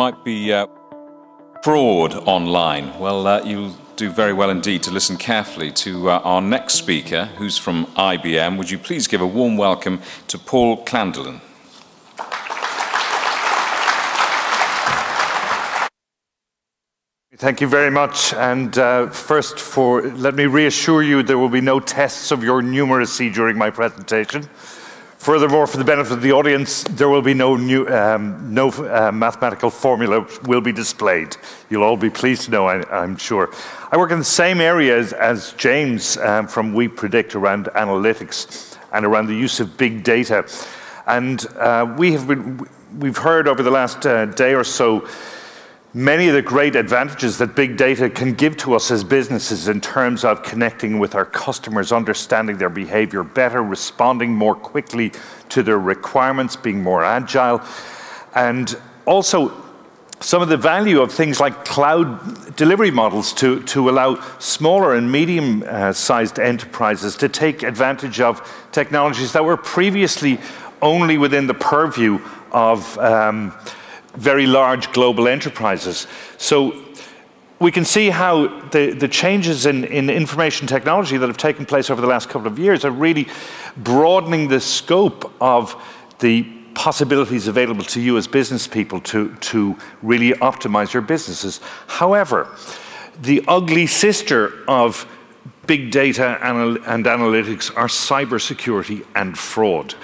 might be uh, fraud online. Well, uh, you'll do very well indeed to listen carefully to uh, our next speaker, who's from IBM. Would you please give a warm welcome to Paul Clandillon? Thank you very much. And uh, first, for let me reassure you, there will be no tests of your numeracy during my presentation. Furthermore, for the benefit of the audience, there will be no, new, um, no uh, mathematical formula will be displayed. You'll all be pleased to know, I, am sure. I work in the same area as, as James um, from We Predict around analytics and around the use of big data. And uh, we have been, we've heard over the last uh, day or so many of the great advantages that big data can give to us as businesses in terms of connecting with our customers, understanding their behavior better, responding more quickly to their requirements, being more agile, and also some of the value of things like cloud delivery models to, to allow smaller and medium uh, sized enterprises to take advantage of technologies that were previously only within the purview of um, very large global enterprises. So we can see how the, the changes in, in information technology that have taken place over the last couple of years are really broadening the scope of the possibilities available to you as business people to, to really optimize your businesses. However, the ugly sister of big data and analytics are cybersecurity and fraud.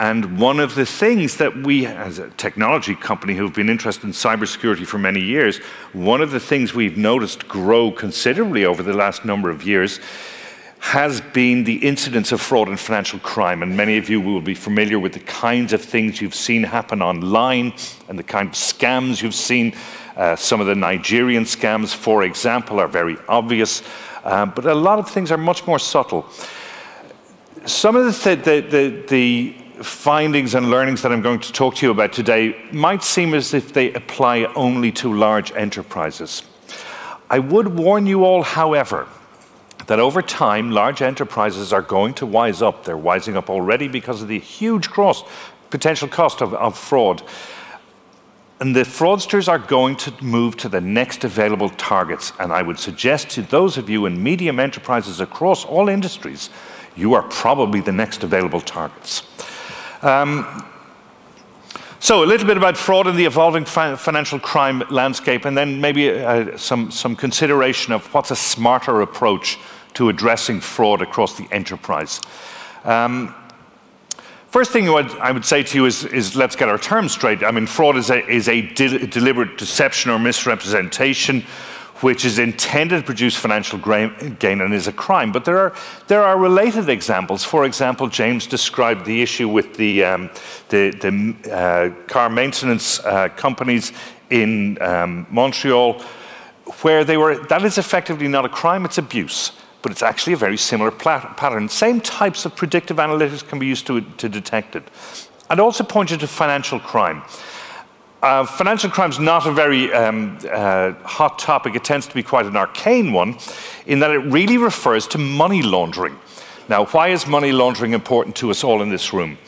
And one of the things that we, as a technology company who've been interested in cybersecurity for many years, one of the things we've noticed grow considerably over the last number of years has been the incidence of fraud and financial crime. And many of you will be familiar with the kinds of things you've seen happen online and the kind of scams you've seen. Uh, some of the Nigerian scams, for example, are very obvious, uh, but a lot of things are much more subtle. Some of the, the, the, the findings and learnings that I'm going to talk to you about today might seem as if they apply only to large enterprises. I would warn you all, however, that over time, large enterprises are going to wise up. They're wising up already because of the huge cost, potential cost of, of fraud. And the fraudsters are going to move to the next available targets. And I would suggest to those of you in medium enterprises across all industries, you are probably the next available targets. Um, so a little bit about fraud in the evolving fi financial crime landscape, and then maybe uh, some, some consideration of what's a smarter approach to addressing fraud across the enterprise. Um, First thing I would say to you is, is, let's get our terms straight. I mean, fraud is a, is a de deliberate deception or misrepresentation which is intended to produce financial gain and is a crime. But there are, there are related examples. For example, James described the issue with the, um, the, the uh, car maintenance uh, companies in um, Montreal, where they were, that is effectively not a crime, it's abuse. But it's actually a very similar pattern. Same types of predictive analytics can be used to, to detect it. I'd also point you to financial crime. Uh, financial crime is not a very um, uh, hot topic. It tends to be quite an arcane one in that it really refers to money laundering. Now, why is money laundering important to us all in this room?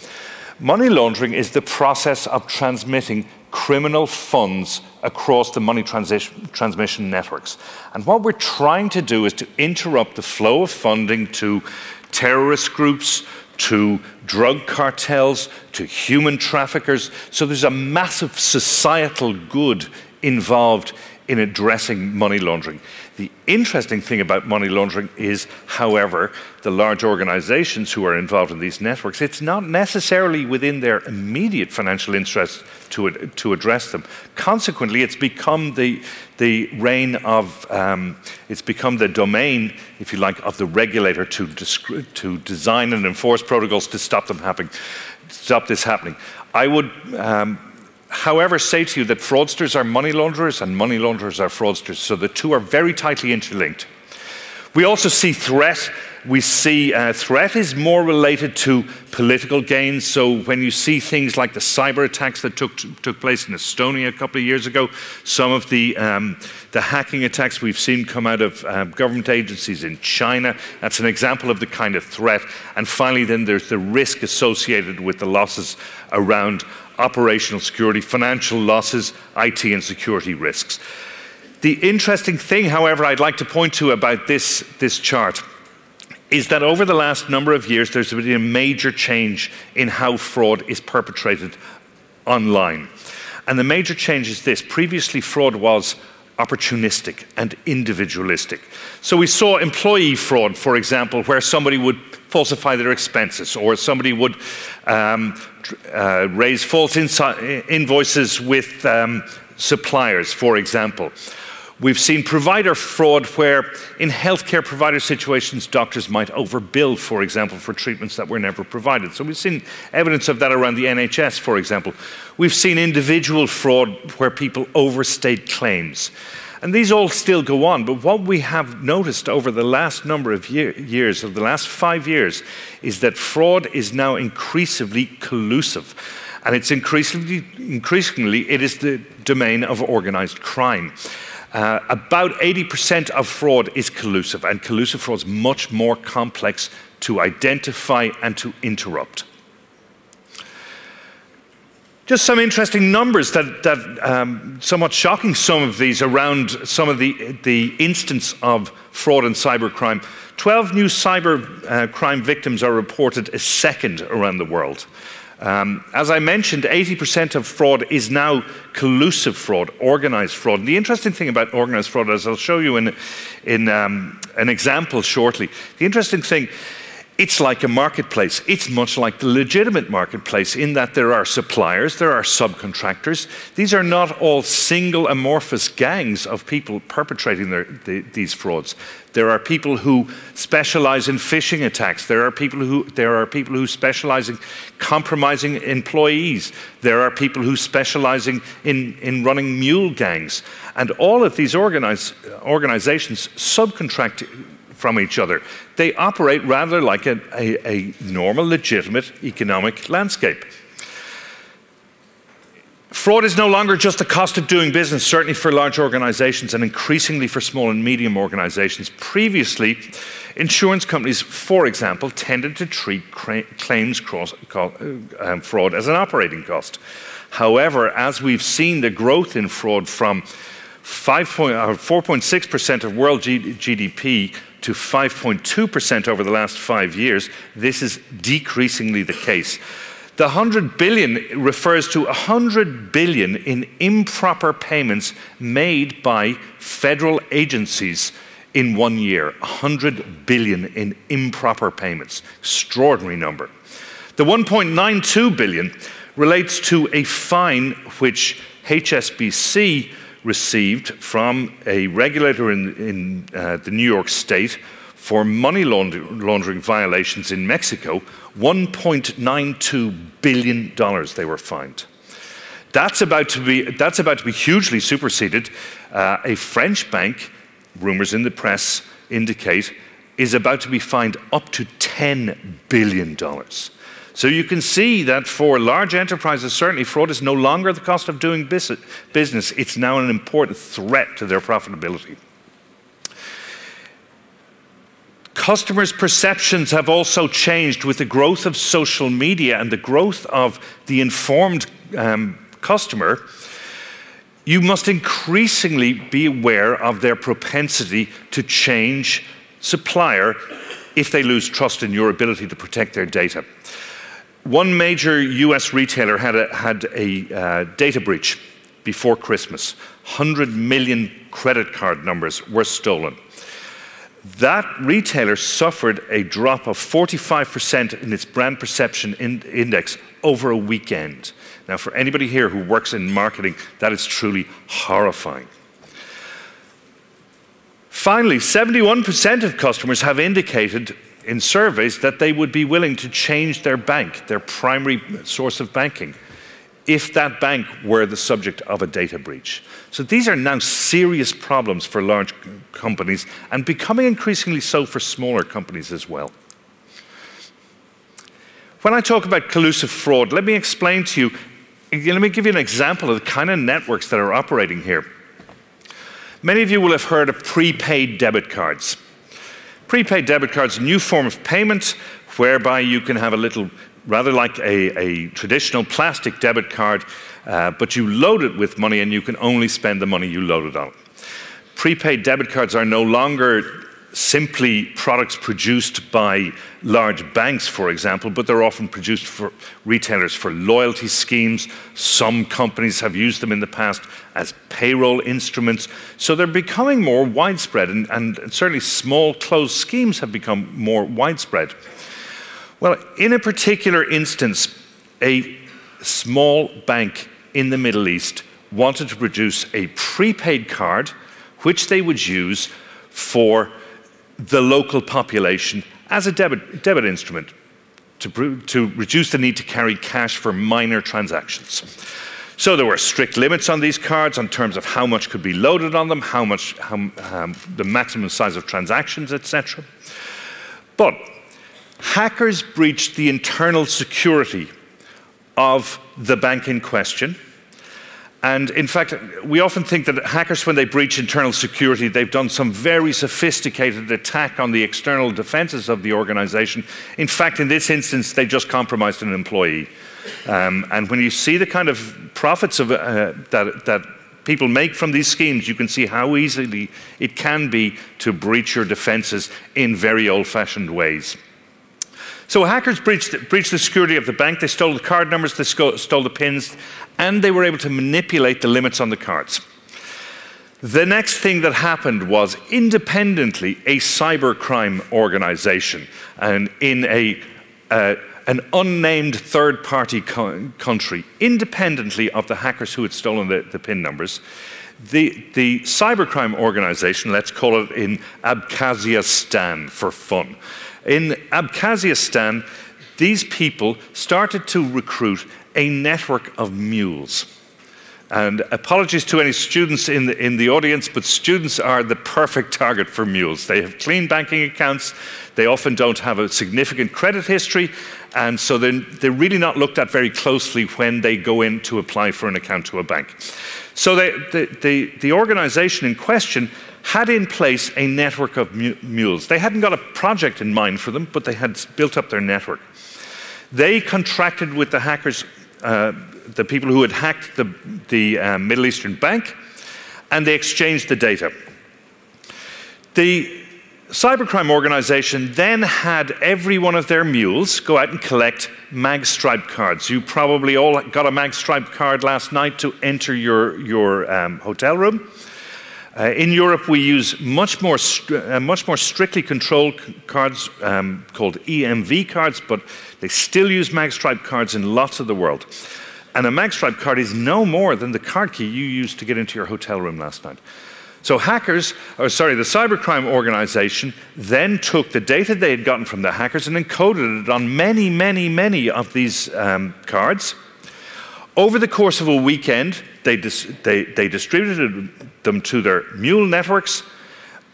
Money laundering is the process of transmitting criminal funds across the money transmission networks. And what we're trying to do is to interrupt the flow of funding to terrorist groups, to drug cartels, to human traffickers. So there's a massive societal good involved in addressing money laundering. The interesting thing about money laundering is, however, the large organizations who are involved in these networks, it's not necessarily within their immediate financial interest to, to address them. Consequently, it's become the, the reign of, um, it's become the domain, if you like, of the regulator to, to design and enforce protocols to stop them happening, stop this happening. I would um, however, say to you that fraudsters are money launderers and money launderers are fraudsters. So the two are very tightly interlinked. We also see threat. We see uh, threat is more related to political gains. So when you see things like the cyber attacks that took, took place in Estonia a couple of years ago, some of the, um, the hacking attacks we've seen come out of um, government agencies in China, that's an example of the kind of threat. And finally, then there's the risk associated with the losses around operational security, financial losses, IT and security risks. The interesting thing, however, I'd like to point to about this, this chart is that over the last number of years, there's been a major change in how fraud is perpetrated online. And the major change is this. Previously, fraud was opportunistic and individualistic. So we saw employee fraud, for example, where somebody would falsify their expenses or somebody would um, uh, raise false invoices with um, suppliers, for example. We've seen provider fraud where, in healthcare provider situations, doctors might overbill, for example, for treatments that were never provided. So we've seen evidence of that around the NHS, for example. We've seen individual fraud where people overstate claims. And these all still go on, but what we have noticed over the last number of year, years, of the last five years, is that fraud is now increasingly collusive. And it's increasingly, increasingly it is the domain of organized crime. Uh, about 80% of fraud is collusive, and collusive fraud is much more complex to identify and to interrupt. Just some interesting numbers that, that um, somewhat shocking some of these around some of the, the instance of fraud and cybercrime. 12 new cyber uh, crime victims are reported a second around the world. Um, as I mentioned, 80% of fraud is now collusive fraud, organized fraud. And the interesting thing about organized fraud, as I'll show you in, in um, an example shortly, the interesting thing it's like a marketplace. It's much like the legitimate marketplace in that there are suppliers, there are subcontractors. These are not all single amorphous gangs of people perpetrating their, the, these frauds. There are people who specialize in phishing attacks. There are people who there are people who specialize in compromising employees. There are people who specialize in, in running mule gangs. And all of these organize, organizations subcontract from each other. They operate rather like a, a, a normal, legitimate economic landscape. Fraud is no longer just the cost of doing business, certainly for large organizations and increasingly for small and medium organizations. Previously, insurance companies, for example, tended to treat claims cross, um, fraud as an operating cost. However, as we've seen the growth in fraud from 4.6% uh, of world GDP to 5.2% over the last five years, this is decreasingly the case. The 100 billion refers to 100 billion in improper payments made by federal agencies in one year. 100 billion in improper payments. Extraordinary number. The 1.92 billion relates to a fine which HSBC received from a regulator in, in uh, the New York State for money laundering violations in Mexico, $1.92 billion they were fined. That's about to be, that's about to be hugely superseded. Uh, a French bank, rumors in the press indicate, is about to be fined up to $10 billion. So you can see that for large enterprises, certainly fraud is no longer the cost of doing business, it's now an important threat to their profitability. Customers' perceptions have also changed with the growth of social media and the growth of the informed um, customer. You must increasingly be aware of their propensity to change supplier if they lose trust in your ability to protect their data. One major US retailer had a, had a uh, data breach before Christmas. 100 million credit card numbers were stolen. That retailer suffered a drop of 45% in its brand perception in index over a weekend. Now, for anybody here who works in marketing, that is truly horrifying. Finally, 71% of customers have indicated in surveys that they would be willing to change their bank, their primary source of banking, if that bank were the subject of a data breach. So these are now serious problems for large companies and becoming increasingly so for smaller companies as well. When I talk about collusive fraud, let me explain to you, let me give you an example of the kind of networks that are operating here. Many of you will have heard of prepaid debit cards. Prepaid debit cards, a new form of payment whereby you can have a little rather like a, a traditional plastic debit card, uh, but you load it with money and you can only spend the money you loaded on. Prepaid debit cards are no longer simply products produced by large banks, for example, but they're often produced for retailers for loyalty schemes. Some companies have used them in the past as payroll instruments. So they're becoming more widespread, and, and certainly small closed schemes have become more widespread. Well, in a particular instance, a small bank in the Middle East wanted to produce a prepaid card which they would use for the local population as a debit, debit instrument to, to reduce the need to carry cash for minor transactions. So there were strict limits on these cards in terms of how much could be loaded on them, how much, how, um, the maximum size of transactions, etc. But hackers breached the internal security of the bank in question and in fact, we often think that hackers, when they breach internal security, they've done some very sophisticated attack on the external defenses of the organization. In fact, in this instance, they just compromised an employee. Um, and when you see the kind of profits of, uh, that, that people make from these schemes, you can see how easily it can be to breach your defenses in very old fashioned ways. So hackers breached, breached, the security of the bank. They stole the card numbers, they stole the pins, and they were able to manipulate the limits on the cards. The next thing that happened was independently a cybercrime organization and in a, uh, an unnamed third party co country, independently of the hackers who had stolen the, the PIN numbers, the, the cybercrime organization, let's call it in Abkhaziastan for fun. In Abkhaziastan, these people started to recruit a network of mules. And apologies to any students in the, in the audience, but students are the perfect target for mules. They have clean banking accounts, they often don't have a significant credit history, and so they're, they're really not looked at very closely when they go in to apply for an account to a bank. So they, the, the, the organization in question had in place a network of mules. They hadn't got a project in mind for them, but they had built up their network. They contracted with the hackers, uh, the people who had hacked the, the uh, Middle Eastern bank, and they exchanged the data. The cybercrime organization then had every one of their mules go out and collect magstripe cards. You probably all got a magstripe card last night to enter your, your um, hotel room. Uh, in Europe, we use much more, uh, much more strictly controlled cards um, called EMV cards, but they still use magstripe cards in lots of the world. And a magstripe card is no more than the card key you used to get into your hotel room last night. So hackers, or sorry, the cybercrime organization then took the data they had gotten from the hackers and encoded it on many, many, many of these um, cards. Over the course of a weekend, they, dis they, they distributed them to their mule networks,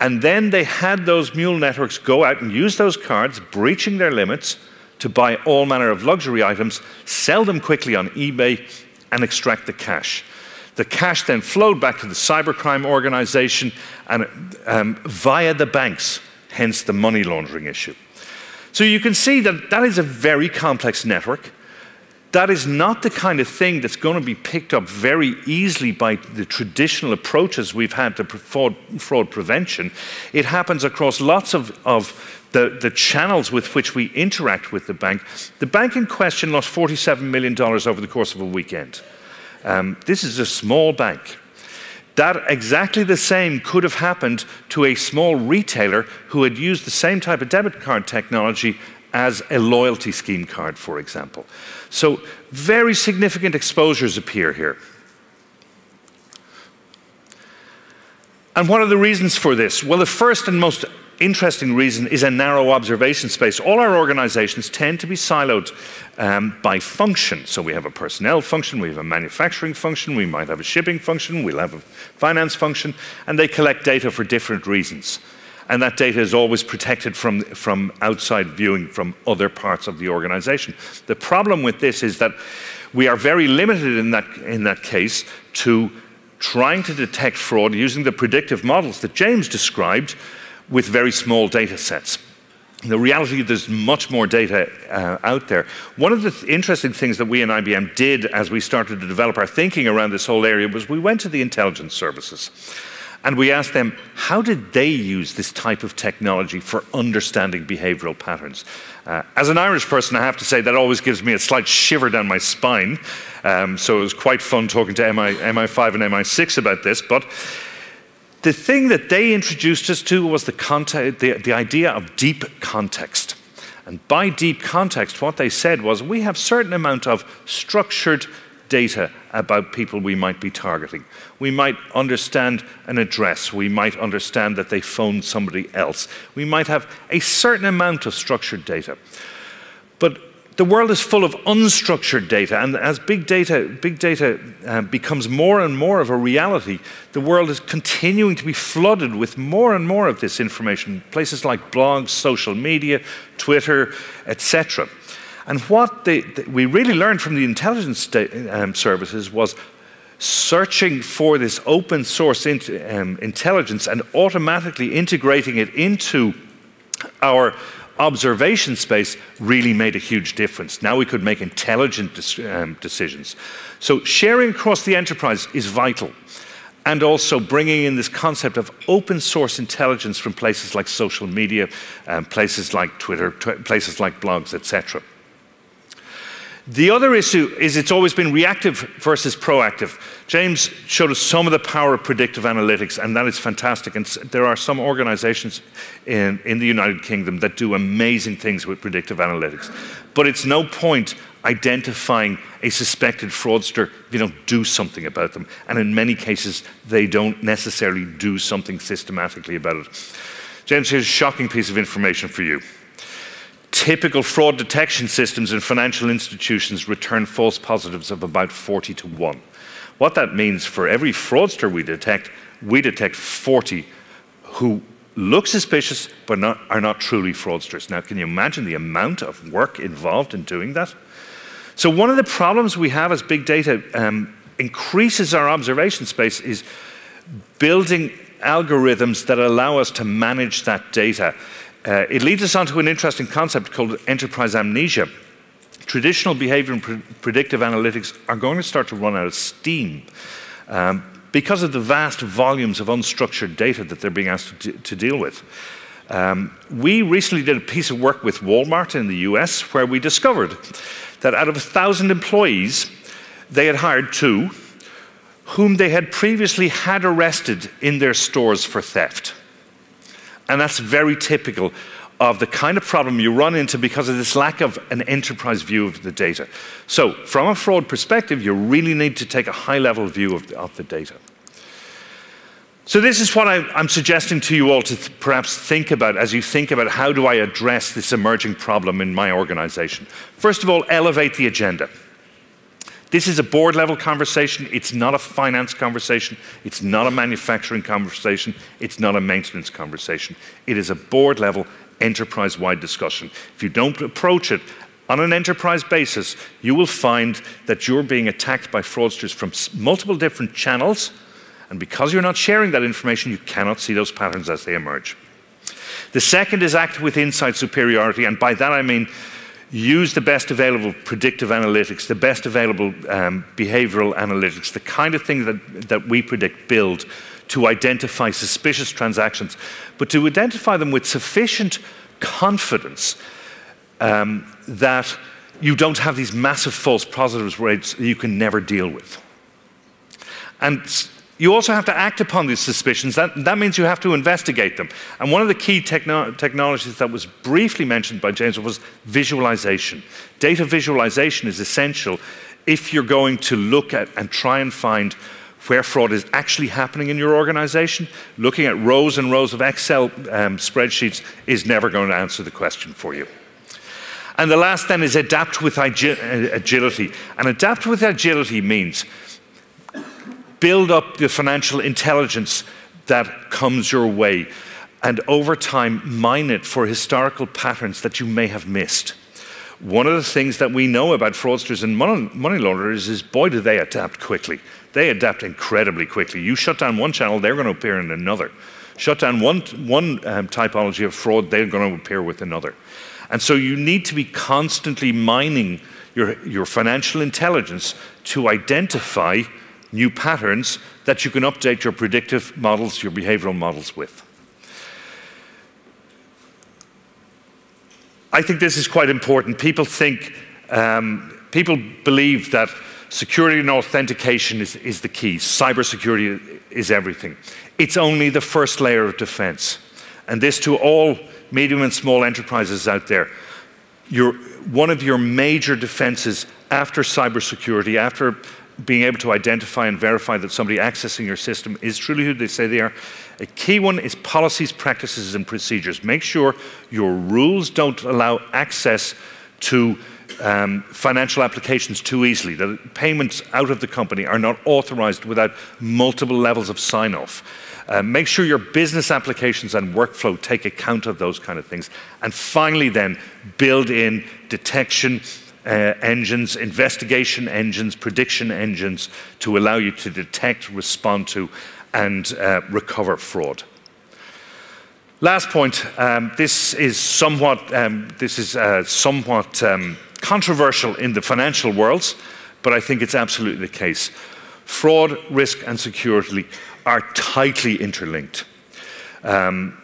and then they had those mule networks go out and use those cards, breaching their limits, to buy all manner of luxury items, sell them quickly on eBay, and extract the cash. The cash then flowed back to the cybercrime organization and um, via the banks, hence the money laundering issue. So you can see that that is a very complex network. That is not the kind of thing that's going to be picked up very easily by the traditional approaches we've had to fraud, fraud prevention. It happens across lots of, of the, the channels with which we interact with the bank. The bank in question lost $47 million over the course of a weekend. Um, this is a small bank. That exactly the same could have happened to a small retailer who had used the same type of debit card technology as a loyalty scheme card, for example. So, very significant exposures appear here. And what are the reasons for this? Well, the first and most interesting reason is a narrow observation space. All our organizations tend to be siloed um, by function. So we have a personnel function, we have a manufacturing function, we might have a shipping function, we'll have a finance function, and they collect data for different reasons. And that data is always protected from, from outside viewing from other parts of the organization. The problem with this is that we are very limited in that, in that case to trying to detect fraud using the predictive models that James described with very small data sets. the reality is there's much more data uh, out there. One of the th interesting things that we in IBM did as we started to develop our thinking around this whole area was we went to the intelligence services and we asked them how did they use this type of technology for understanding behavioral patterns. Uh, as an Irish person, I have to say that always gives me a slight shiver down my spine. Um, so it was quite fun talking to MI, MI5 and MI6 about this. But the thing that they introduced us to was the, the, the idea of deep context. And by deep context, what they said was we have certain amount of structured data about people we might be targeting. We might understand an address. We might understand that they phoned somebody else. We might have a certain amount of structured data. But the world is full of unstructured data, and as big data, big data uh, becomes more and more of a reality, the world is continuing to be flooded with more and more of this information. Places like blogs, social media, Twitter, etc. And what they, they, we really learned from the intelligence um, services was searching for this open source in, um, intelligence and automatically integrating it into our observation space really made a huge difference. Now we could make intelligent um, decisions. So sharing across the enterprise is vital. And also bringing in this concept of open source intelligence from places like social media, um, places like Twitter, tw places like blogs, etc. The other issue is it's always been reactive versus proactive. James showed us some of the power of predictive analytics, and that is fantastic. And there are some organizations in, in the United Kingdom that do amazing things with predictive analytics. But it's no point identifying a suspected fraudster if you don't do something about them. And in many cases, they don't necessarily do something systematically about it. James, here's a shocking piece of information for you typical fraud detection systems in financial institutions return false positives of about 40 to 1. What that means for every fraudster we detect, we detect 40 who look suspicious but not, are not truly fraudsters. Now, can you imagine the amount of work involved in doing that? So, one of the problems we have as big data um, increases our observation space is building algorithms that allow us to manage that data uh, it leads us on to an interesting concept called enterprise amnesia. Traditional behavior and pre predictive analytics are going to start to run out of steam um, because of the vast volumes of unstructured data that they're being asked to, to deal with. Um, we recently did a piece of work with Walmart in the US where we discovered that out of a thousand employees, they had hired two whom they had previously had arrested in their stores for theft. And that's very typical of the kind of problem you run into because of this lack of an enterprise view of the data. So, from a fraud perspective, you really need to take a high level view of the, of the data. So, this is what I, am suggesting to you all to th perhaps think about as you think about how do I address this emerging problem in my organization. First of all, elevate the agenda. This is a board level conversation. It's not a finance conversation. It's not a manufacturing conversation. It's not a maintenance conversation. It is a board level, enterprise wide discussion. If you don't approach it on an enterprise basis, you will find that you're being attacked by fraudsters from multiple different channels. And because you're not sharing that information, you cannot see those patterns as they emerge. The second is act with insight superiority. And by that I mean, use the best available predictive analytics, the best available um, behavioral analytics, the kind of thing that, that We Predict build to identify suspicious transactions, but to identify them with sufficient confidence um, that you don't have these massive false positives rates you can never deal with. And you also have to act upon these suspicions. That, that means you have to investigate them. And one of the key techno technologies that was briefly mentioned by James was visualization. Data visualization is essential if you're going to look at and try and find where fraud is actually happening in your organization. Looking at rows and rows of Excel um, spreadsheets is never going to answer the question for you. And the last then is adapt with agility. And adapt with agility means build up the financial intelligence that comes your way, and over time, mine it for historical patterns that you may have missed. One of the things that we know about fraudsters and money, launderers is boy, do they adapt quickly. They adapt incredibly quickly. You shut down one channel, they're going to appear in another. shut down one, one um, typology of fraud, they're going to appear with another. And so you need to be constantly mining your, your financial intelligence to identify new patterns that you can update your predictive models, your behavioral models with. I think this is quite important. People think, um, people believe that security and authentication is, is the key. Cybersecurity is everything. It's only the first layer of defense. And this to all medium and small enterprises out there. Your, one of your major defenses after cybersecurity, after being able to identify and verify that somebody accessing your system is truly who they say they are. A key one is policies, practices, and procedures. Make sure your rules don't allow access to um, financial applications too easily, that payments out of the company are not authorized without multiple levels of sign off. Uh, make sure your business applications and workflow take account of those kind of things. And finally, then, build in detection uh, engines, investigation engines, prediction engines to allow you to detect, respond to, and uh, recover fraud. Last point. Um, this is somewhat. Um, this is uh, somewhat um, controversial in the financial worlds, but I think it's absolutely the case. Fraud, risk, and security are tightly interlinked. Um,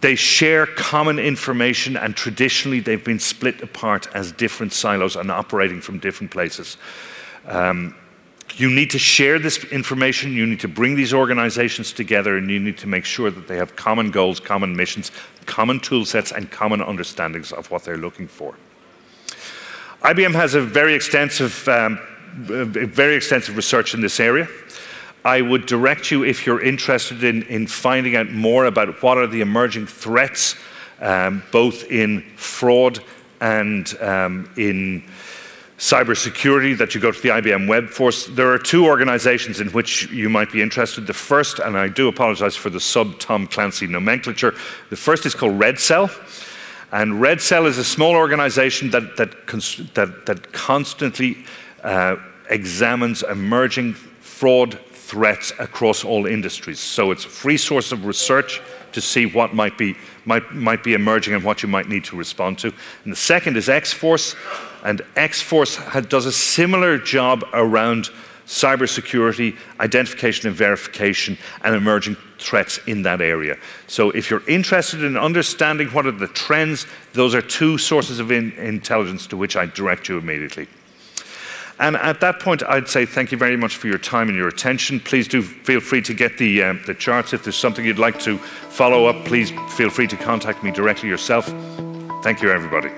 they share common information, and traditionally they've been split apart as different silos and operating from different places. Um, you need to share this information, you need to bring these organizations together, and you need to make sure that they have common goals, common missions, common tool sets, and common understandings of what they're looking for. IBM has a very extensive, um, very extensive research in this area. I would direct you, if you're interested in, in finding out more about what are the emerging threats, um, both in fraud and um, in cybersecurity, that you go to the IBM Web Force. There are two organizations in which you might be interested. The first, and I do apologize for the sub Tom Clancy nomenclature, the first is called Red Cell. And Red Cell is a small organization that, that, that, that constantly uh, examines emerging fraud threats across all industries. So it's a free source of research to see what might be, might, might be emerging and what you might need to respond to. And the second is X-Force, and X-Force does a similar job around cybersecurity, identification and verification, and emerging threats in that area. So if you're interested in understanding what are the trends, those are two sources of in intelligence to which I direct you immediately. And at that point, I'd say thank you very much for your time and your attention. Please do feel free to get the, uh, the charts. If there's something you'd like to follow up, please feel free to contact me directly yourself. Thank you, everybody.